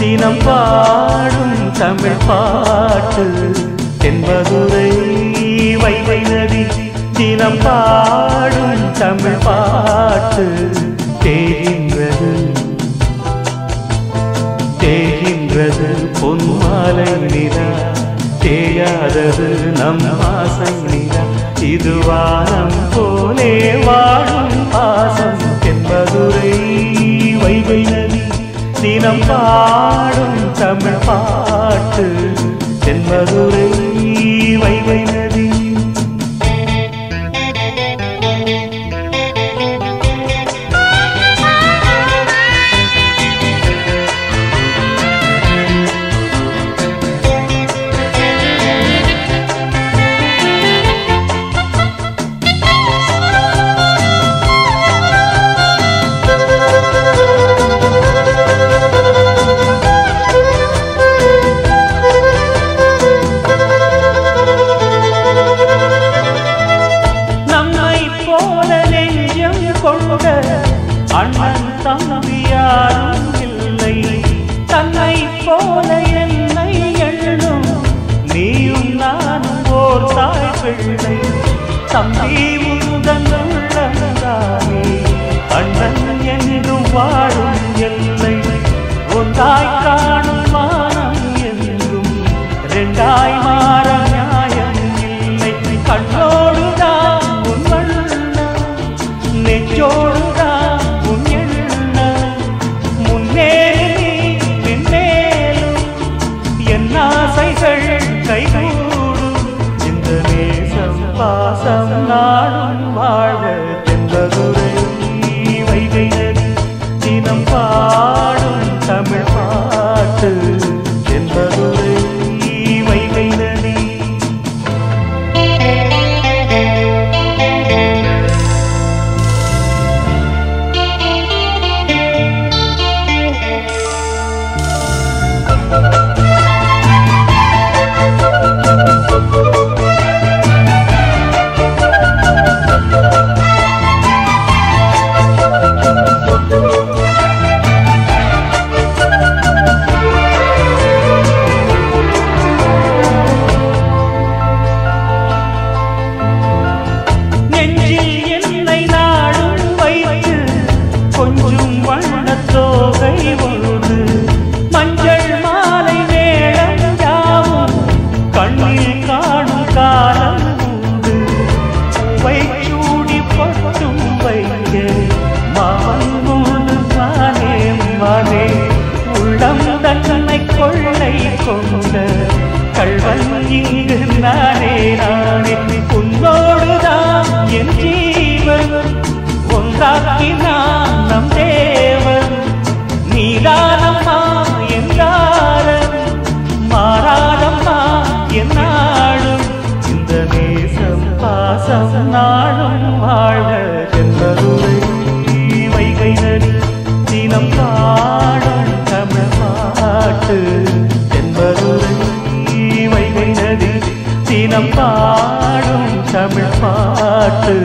தினம் பாடும் தமிழ் பாட்டு. தென்மதுரை வைகை நதி தினம் பாடும் தமிழ் பாட்டு. தேகின்றது தேகின்றது பொன்மாலை நிலா தேயாதது நம் ஆசை நிலா இது வானம் போலே வாழும் பாசம். என்பதுரை வைகை நதி தினம் பாடும் தமிழ் பாட்டு. தென்மதுரை வைவை அண்ணன் தம்பி யாரும் இல்லை. தன்னை போல என்னை எண்ணும் நீயும் நானும் ஓர் தாய் பிள்ளை. தம்பி அண்ணன் என்று வாழும் எல்லை. தென்பதுரை வைகை நதி தினம் பாடும் தமிழ் பாட்டு தென்பதுரை பொட்டும் வைக்க மாமன் முழு மானே. உள்ளம் தன்னை கொள்ளை கொண்ட கள்வன் இங்கு நானே நானே. உன்னோடுதான் என் ஜீவன். ஒன்றாக்கினான் நம் தேவன். நீதானம்மா என்றாரன் மாறாதம்மா என்னாலும் இந்த நேசம் பாசம் நாளும் தினம் பாடும் தமிழ் பாட்டு என்பதுரை வைகை நதி தினம் பாடும் தமிழ் பாட்டு